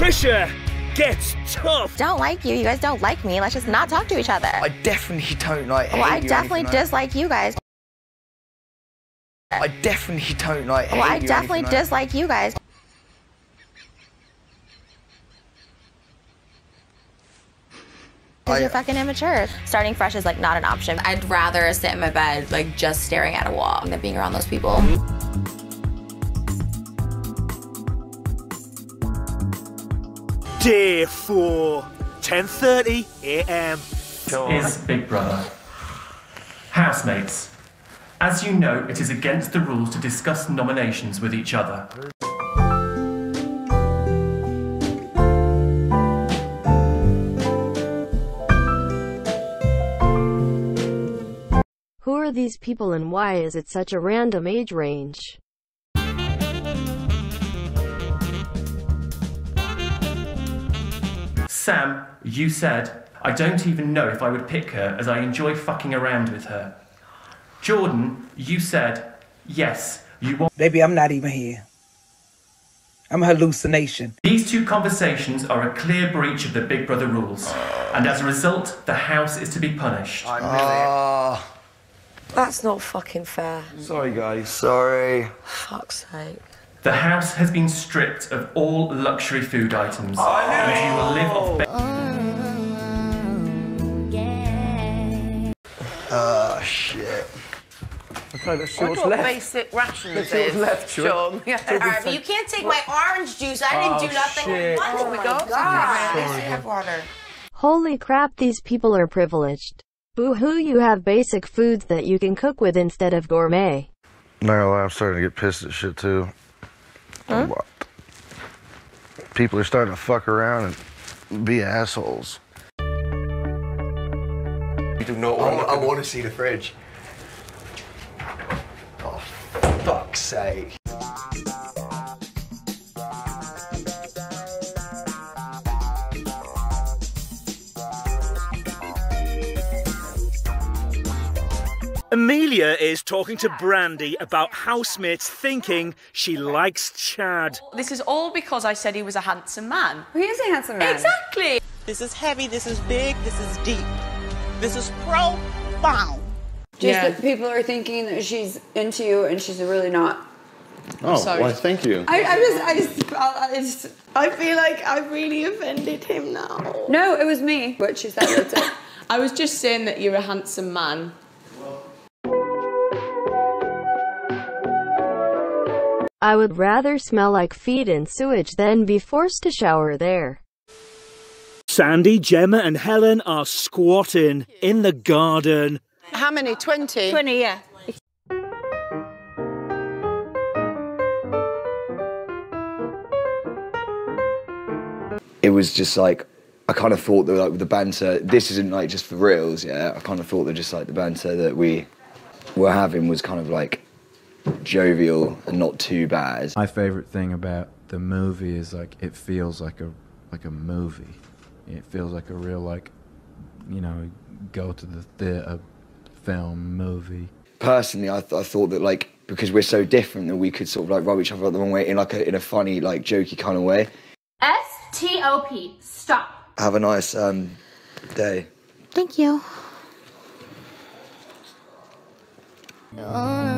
Trisha gets tough. Don't like you. You guys don't like me. Let's just not talk to each other. I definitely don't like. well, hate I you or definitely dislike you guys. I definitely don't like. Well, hate I you or definitely dislike you guys. Because you're fucking immature. Starting fresh is like not an option. I'd rather sit in my bed, like just staring at a wall, than being around those people. Day four, 10:30 a.m. is Big Brother. Housemates, as you know, it is against the rules to discuss nominations with each other. Who are these people and why is it such a random age range? Sam, you said, I don't even know if I would pick her as I enjoy fucking around with her. Jordan, you said, yes, you want. Baby, I'm not even here. I'm a hallucination. These two conversations are a clear breach of the Big Brother rules, and as a result, the house is to be punished. I'm really. Ah, That's not fucking fair. sorry guys. Sorry. Fuck's sake. The house has been stripped of all luxury food items, and you will live off. Ba- Ah, shit. Okay, let's see What what's what left. basic rations Let's see what's is, left, shall we? Shaun. Alright, but you can't take my orange juice. I didn't Oh, do nothing. shit. What? Oh my god. They should have water. Holy crap, these people are privileged. Boo hoo, you have basic foods that you can cook with instead of gourmet. Not I'm starting to get pissed at shit too. What? People are starting to fuck around and be assholes. You do not want. I, want to see the fridge. Oh, fuck's sake. Amelia is talking to Brandi about housemates thinking she likes Chad. This is all because I said he was a handsome man. He is a handsome man. Exactly. This is heavy, this is big, this is deep. This is profound. Just Yeah. that people are thinking that she's into you and she's really not. Oh, sorry. why, thank you. I, I just, I just, I, just, I feel like I really offended him now. no, it was me. What she said. I was just saying that you're a handsome man. I would rather smell like feet and sewage than be forced to shower there. Sandi, Jemma, and Helen are squatting in the garden. How many? 20? 20, yeah. It was just like I kind of thought that like with the banter, this isn't like just for reals. Yeah, I kind of thought that just like the banter that we were having was kind of like jovial and not too bad. My favorite thing about the movie is like it feels like a like a movie. It feels like a real like you know go to the theater film movie. Personally, I, th- I thought that like because we're so different that we could sort of like rub each other up the wrong way in like a, in a funny like jokey kind of way. S T O P. Stop. Have a nice um, day. Thank you. Oh, yeah.